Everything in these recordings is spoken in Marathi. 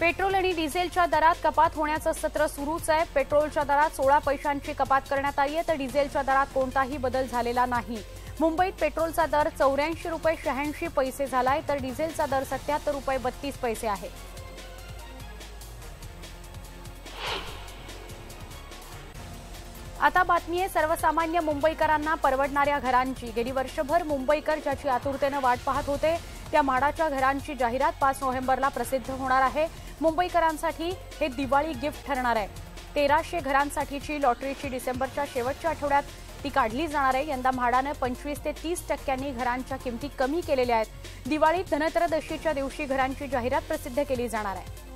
पेट्रोल आणि डिझेलच्या दरात कपात होण्याचं सत्र सुरूच आहे. पेट्रोलच्या दरात सोळा पैशांची कपात करण्यात आली आहे तर डिझेलच्या दरात कोणताही बदल झालेला नाही. मुंबईत पेट्रोलचा दर चौऱ्याऐंशी रुपये शहाऐंशी पैसे झालाय तर डिझेलचा दर सत्याहत्तर रुपये बत्तीस पैसे आहे. आता बातमी आहे सर्वसामान्य मुंबईकरांना परवडणाऱ्या घरांची. गेली वर्षभर मुंबईकर ज्याची आतुरतेनं वाट पाहत होते त्या माडाच्या घरांची जाहिरात पाच नोव्हेंबरला प्रसिद्ध होणार आहे. मुंबईकरांसाठी हे दिवाळी गिफ्ट ठरणार आहे. तेराशे घरांसाठीची लॉटरीची डिसेंबरच्या शेवटच्या आठवड्यात ती काढली जाणार आहे. यंदा म्हाडानं पंचवीस ते तीस टक्क्यांनी घरांच्या किमती कमी केलेल्या आहेत. दिवाळीत धनत्रयोदशीच्या दिवशी घरांची जाहिरात प्रसिद्ध केली जाणार आहे.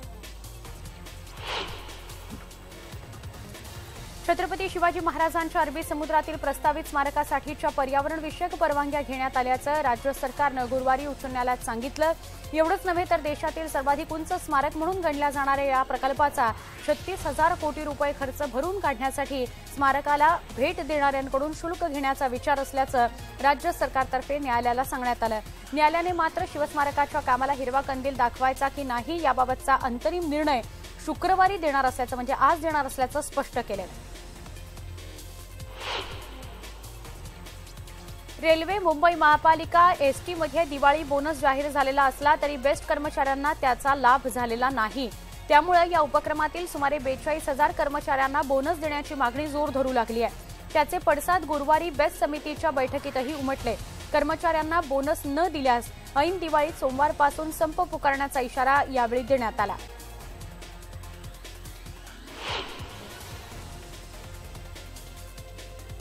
छत्रपती शिवाजी महाराजांच्या अरबी समुद्रातील प्रस्तावित स्मारकासाठीच्या पर्यावरणविषयक परवानग्या घेण्यात आल्याचं राज्य सरकारनं गुरुवारी उच्च न्यायालयात सांगितलं. एवढंच नव्हे तर देशातील सर्वाधिक उंच स्मारक म्हणून गणल्या जाणाऱ्या या प्रकल्पाचा छत्तीस हजार कोटी रुपये खर्च भरून काढण्यासाठी स्मारकाला भेट देणाऱ्यांकडून शुल्क घेण्याचा विचार असल्याचं राज्य सरकारतर्फे न्यायालयाला सांगण्यात आलं. न्यायालयाने मात्र शिवस्मारकाच्या कामाला हिरवा कंदील दाखवायचा की नाही याबाबतचा अंतरिम निर्णय शुक्रवारी देणार असल्याचं म्हणजे आज देणार असल्याचं स्पष्ट केलं. रेल्वे मुंबई महापालिका एसटीमध्ये दिवाळी बोनस जाहीर झालेला असला तरी बेस्ट कर्मचाऱ्यांना त्याचा लाभ झालेला नाही. त्यामुळे या उपक्रमातील सुमारे बेचाळीस हजार कर्मचाऱ्यांना बोनस देण्याची मागणी जोर धरू लागली आहे. त्याचे पडसाद गुरुवारी बेस्ट समितीच्या बैठकीतही उमटले. कर्मचाऱ्यांना बोनस न दिल्यास ऐन दिवाळीत सोमवारपासून संप पुकारण्याचा इशारा यावेळी देण्यात आला.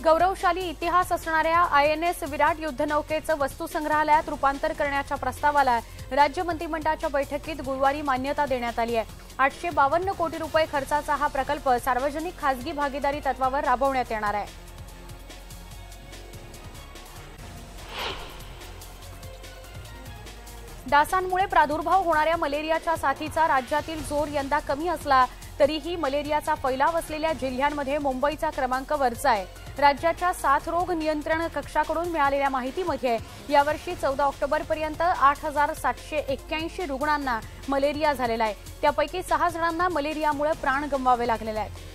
गौरवशाली इतिहास असणाऱ्या आयएनएस विराट युद्धनौकेचं वस्तुसंग्रहालयात रूपांतर करण्याच्या प्रस्तावाला राज्य मंत्रिमंडळाच्या बैठकीत गुरुवारी मान्यता देण्यात आली आहे. आठशे बावन्न कोटी रुपये खर्चाचा हा प्रकल्प सार्वजनिक खासगी भागीदारी तत्वावर राबवण्यात येणार आहे. डासांमुळे प्रादुर्भाव होणाऱ्या मलेरियाच्या साथीचा राज्यातील जोर यंदा कमी असला तरीही मलेरियाचा फैलाव असलेल्या जिल्ह्यांमध्ये मुंबईचा क्रमांक वरचा आहे. राज्याच्या साथरोग नियंत्रण कक्षाकडून मिळालेल्या माहितीमध्ये यावर्षी चौदा ऑक्टोबरपर्यंत आठ हजार सातशे एक्क्याऐंशी रुग्णांना मलेरिया झालेला आहे. त्यापैकी सहा जणांना मलेरियामुळे प्राण गमवावे लागलेले आहेत.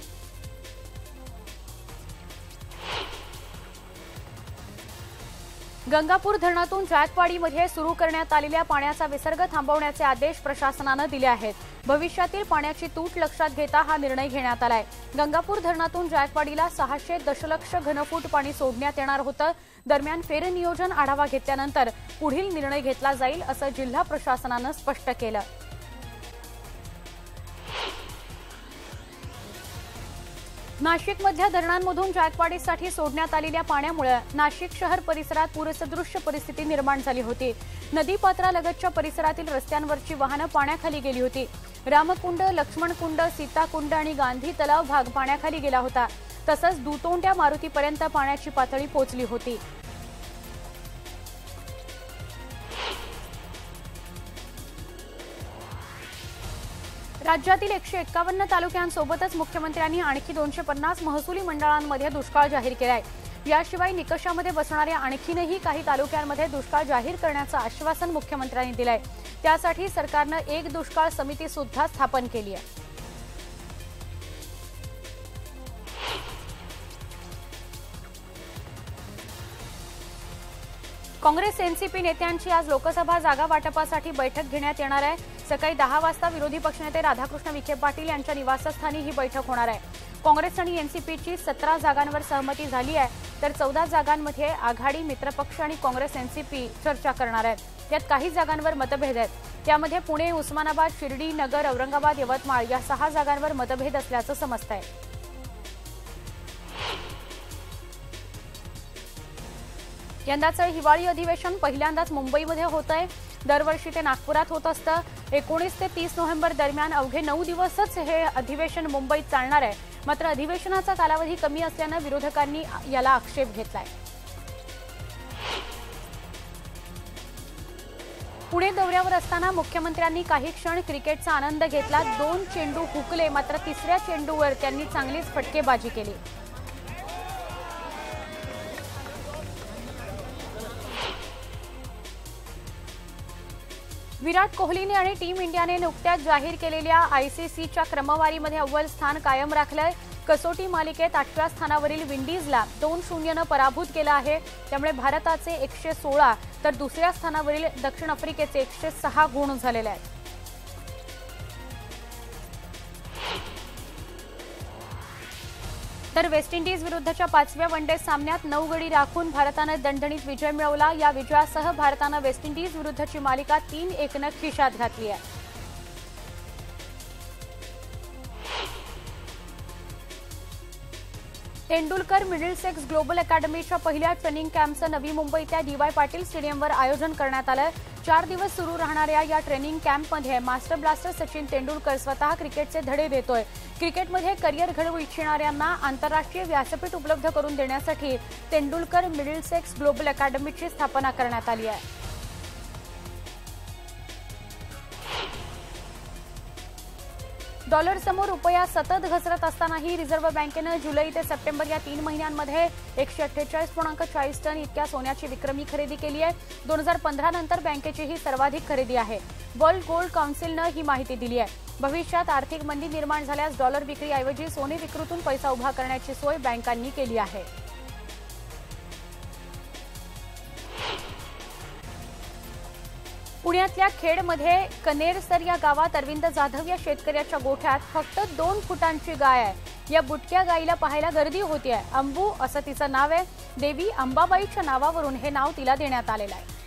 गंगापूर धरणातून जायकवाडीमध्ये सुरू करण्यात आलेल्या पाण्याचा विसर्ग थांबवण्याचे आदेश प्रशासनानं दिले आहेत. भविष्यातील पाण्याची तूट लक्षात घेता हा निर्णय घेण्यात आलाय. गंगापूर धरणातून जायकवाडीला सहाशे दशलक्ष घनफूट पाणी सोडण्यात येणार होतं. दरम्यान फेरनियोजन आढावा घेतल्यानंतर पुढील निर्णय घेतला जाईल असं जिल्हा प्रशासनानं स्पष्ट केलं. नाशिकमधल्या धरणांमधून जायकवाडीसाठी सोडण्यात आलेल्या पाण्यामुळे नाशिक शहर परिसरात पूरसदृश्य परिस्थिती निर्माण झाली होती. नदीपात्रालगतच्या परिसरातील रस्त्यांवरची वाहनं पाण्याखाली गेली होती. रामकुंड लक्ष्मणकुंड सीताकुंड आणि गांधी तलाव भाग पाण्याखाली गेला होता. तसंच दुतोंड्या मारुतीपर्यंत पाण्याची पातळी पोचली होती. राज्यातील एकशे एक्कावन्न तालुक्यांसोबतच मुख्यमंत्र्यांनी आणखी दोनशे पन्नास महसुली मंडळांमध्ये दुष्काळ जाहीर केलाय. याशिवाय निकषामध्ये बसणाऱ्या आणखीनही काही तालुक्यांमध्ये दुष्काळ जाहीर करण्याचं आश्वासन मुख्यमंत्र्यांनी दिलंय. त्यासाठी सरकारनं एक दुष्काळ समिती सुद्धा स्थापन केली आहे. काँग्रेस एनसीपी नेत्यांची आज लोकसभा जागा वाटपासाठी बैठक घेण्यात येणार आहे. सकाळी दहा वाजता विरोधी पक्षनेते राधाकृष्ण विखे पाटील यांच्या निवासस्थानी ही बैठक होणार आहे. काँग्रेस आणि एनसीपीची सतरा जागांवर सहमती झाली आहे तर चौदा जागांमध्ये आघाडी मित्रपक्ष आणि काँग्रेस एनसीपी चर्चा करणार आहेत यात काही जागांवर मतभेद आहेत. त्यामध्ये पुणे उस्मानाबाद शिर्डी नगर औरंगाबाद यवतमाळ या सहा जागांवर मतभेद असल्याचं समजत आहे यंदाचं हिवाळी अधिवेशन पहिल्यांदाच मुंबईमध्ये होत आहे दरवर्षी ते नागपुरात होत असतं. एकोणीस ते तीस नोव्हेंबर दरम्यान अवघे नऊ दिवसच हे अधिवेशन मुंबईत चालणार आहे. मात्र अधिवेशनाचा कालावधी कमी असल्यानं विरोधकांनी याला आक्षेप घेतलाय. पुणे दौऱ्यावर असताना मुख्यमंत्र्यांनी काही क्षण क्रिकेटचा आनंद घेतला. दोन चेंडू हुकले मात्र तिसऱ्या चेंडूवर त्यांनी चांगलीच फटकेबाजी केली. विराट कोहलीने आणि टीम इंडियाने नुकत्याच जाहीर केलेल्या आयसीसीच्या क्रमवारीमध्ये अव्वल स्थान कायम राखलंय. कसोटी मालिकेत आठव्या स्थानावरील विंडीजला दोन शून्यनं पराभूत केलं आहे. त्यामुळे भारताचे एकशे सोळा तर दुसऱ्या स्थानावरील दक्षिण आफ्रिकेचे एकशे सहा गुण झालेले आहेत. तर वेस्ट इंडिज विरुद्धच्या पाचव्या वनडे सामन्यात नऊ गडी राखून भारतानं दणदणीत विजय मिळवला. या विजयासह भारतानं वेस्ट इंडिज विरुद्धची मालिका तीन एकनं खिशात घातली आहे. तेंडुलकर मिडलसेक्स ग्लोबल अकॅडमीच्या पहिल्या ट्रेनिंग कॅम्पचं नवी मुंबईतल्या डीवाय पाटील स्टेडियमवर आयोजन करण्यात आलं चार दिवस सुरू राहणाऱ्या या ट्रेनिंग कॅम्पमध्ये मास्टर ब्लास्टर सचिन तेंडुलकर स्वतः क्रिकेटचे धडे देतोय. क्रिकेटमध्ये करिअर घडवू इच्छिणाऱ्यांना आंतरराष्ट्रीय व्यासपीठ उपलब्ध करून देण्यासाठी तेंडुलकर मिडलसेक्स ग्लोबल अकॅडमीची स्थापना करण्यात आली आहे. डॉलरसमोर रुपया सतत घसरत असतानाही रिझर्व्ह बँकेनं जुलै ते सप्टेंबर या तीन महिन्यांमध्ये एकशे अठ्ठेचाळीस पूर्णांक चाळीस टन इतक्या सोन्याची विक्रमी खरेदी केली आहे. दोन हजार पंधरा नंतर बँकेची ही सर्वाधिक खरेदी आहे. वर्ल्ड गोल्ड काउन्सिलनं ही माहिती दिली आहे. भविष्यात आर्थिक मंदी निर्माण झाल्यास डॉलर विक्रीऐवजी सोने विक्रीतून पैसा उभा करण्याची सोय बँकांनी केली आहे. पुण्यातल्या खेडमध्ये कनेरसर या गावात अरविंद जाधव या शेतकऱ्याच्या गोठ्यात फक्त दोन फुटांची गाय आहे. या बुटक्या गायीला पाहायला गर्दी होती आहे अंबू असं तिचं नाव आहे. देवी अंबाबाईच्या नावावरून हे नाव तिला देण्यात आलेलं आहे.